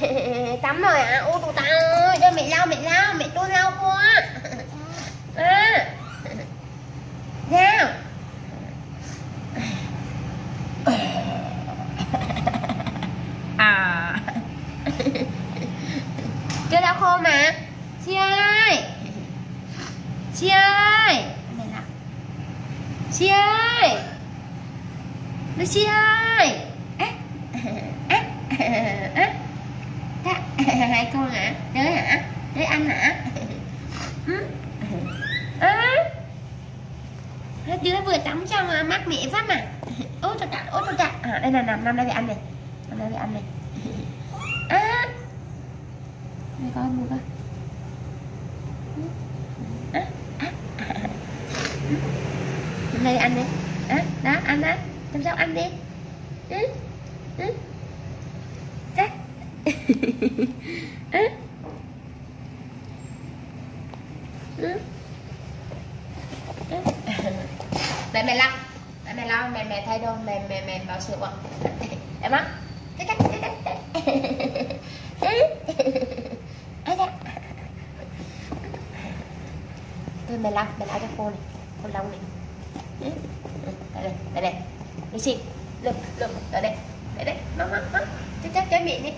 tắm rồi hả ô tụi ta ơi cho mẹ lau mẹ lau mẹ tôi lau quá à nào à. Chưa lau khô mà. Chị ơi. Chị ơi. Chị ơi. Chị ơi. Á á á Đó, hai con hả? Tới hả? Tới anh hả? Á Hai đứa vừa tắm xong à, mắt mẹ phát mà. Ôi trời trời ôi trời trời à, đây là nằm nằm đây với anh này. Nằm đây với anh này. Á đây con mua nằm đây anh đi. Á đó anh á chăm sóc anh đi ừ. Mẹ mẹ lau. Mẹ mẹ lau. Mẹ mẹ thay đồ. Mẹ mẹ mẹ bảo sữa bọn. Em á. Cái mẹ lau. Mẹ lau cho cô này. Cô lau này. Đây đây đây đây đi xin lượm lượm. Ở đây. Đây đây. Nó nó nó chắc chắc cái miệng đi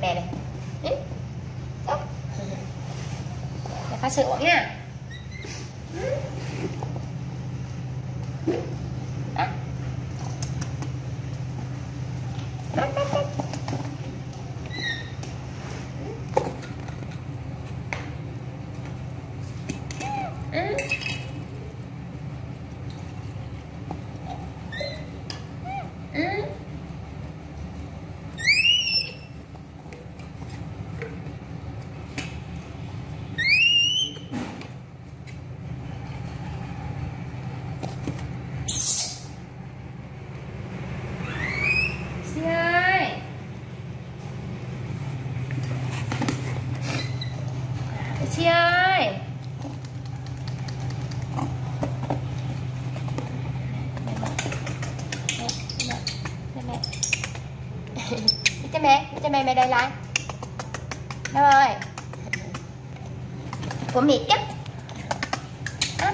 đây này ừ. để pha sữa nha Đó. Ừ. Ừ. Chị ơi Chị ơi. Đi cho mẹ. Đi cho mẹ mẹ đây lại. Đâu rồi của mẹ chứ à,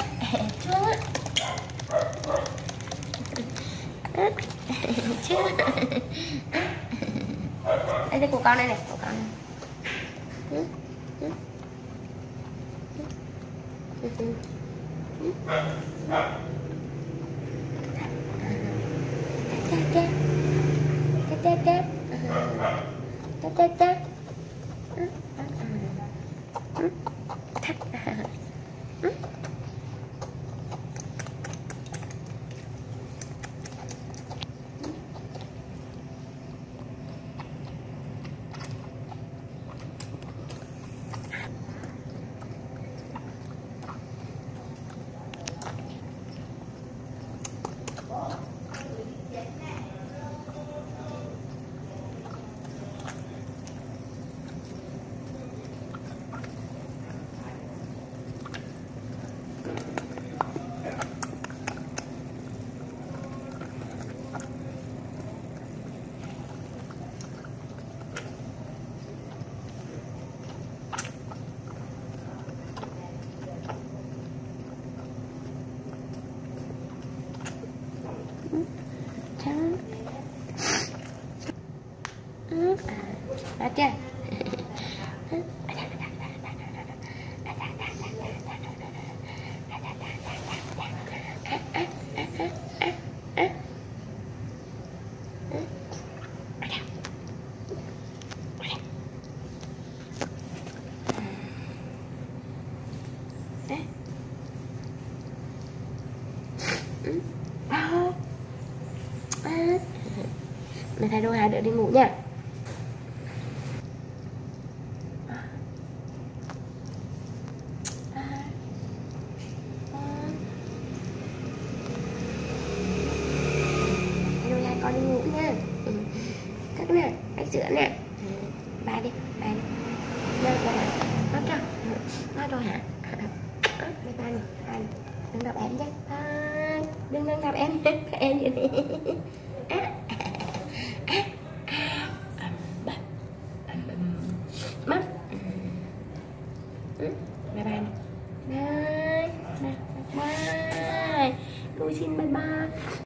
chưa. Chưa. Đây đây của con đây này của con. Này. タタタタタ Đó chưa? Mẹ thay đôi hai đứa đi ngủ nha Đôi hai con đi ngủ nha ừ. Cất nè, anh sữa nè. Ừ. Ba đi, ba đi. Đây rồi hả? Nói cho. Nói rồi hả? Bye bye nè, bye Đừng gặp em nhé. Bye đừng đừng gặp em. Em vậy. Đi à, à,